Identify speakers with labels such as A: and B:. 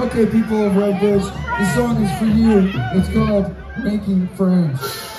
A: Okay, people of Redbridge, the song is for you. It's called Making Friends.